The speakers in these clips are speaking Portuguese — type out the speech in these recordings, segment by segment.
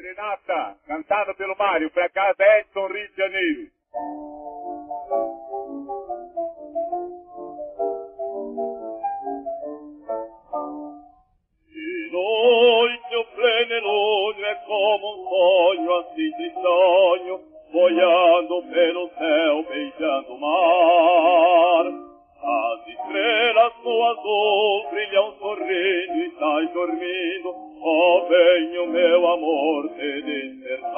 Serenata, cantada pelo Mário, para casa Edson Rio de Janeiro. De noite o plenilúnio é como um sonho, assim sonho, boiando pelo céu, beijando o mar. As estrelas no azul brilham sorrindo e estás dormindo, oh venho meu amor te despertar.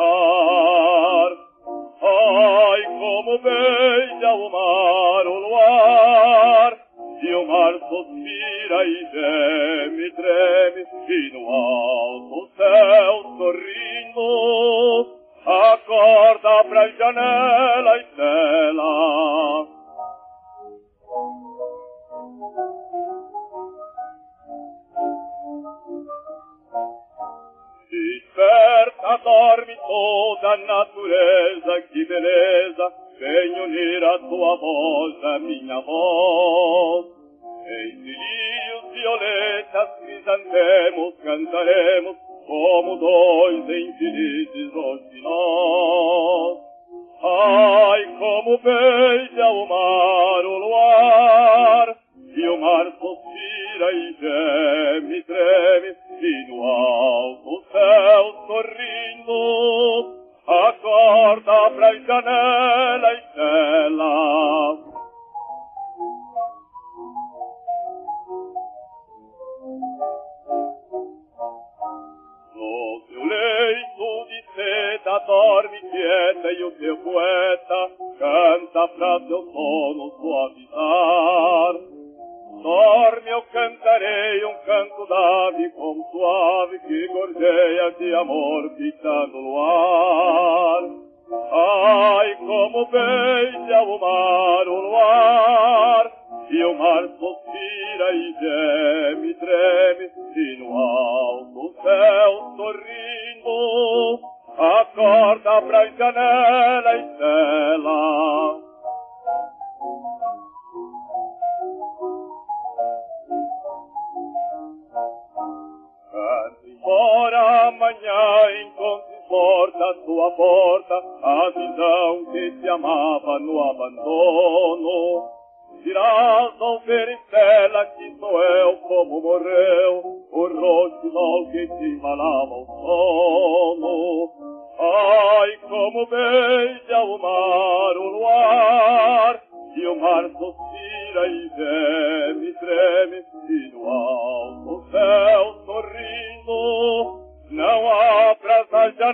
Ai, como beija o mar o luar, e o mar suspira e geme, treme, e no alto céu sorrindo, acorda pra janela e tela. Desperta, dorme toda a natureza, que beleza, vem unir a tua voz a minha voz. Entre lírios, violetas, crisantemos, cantaremos, como dois infelizes hoje nós. Ai, como beija o mar céu sorrindo, acorda pra janela e tela. No teu leito de seda dorme quieta e o teu poeta canta pra teu sono suavizar. Dorme, eu cantarei um canto d'ave com suave que gorjeia de amor pitando no ar. Ai, como beija o mar o luar, e o mar suspira e geme, treme, e no alto céu sorrindo, acorda pra janela e tela. Amanhã encontre porta a tua porta a visão que te amava no abandono. Dirás ao ver estela que sou eu como morreu o rosto mal que te embalava o sono. Ai, como beija o mar o luar, e o mar suspira e geme, céu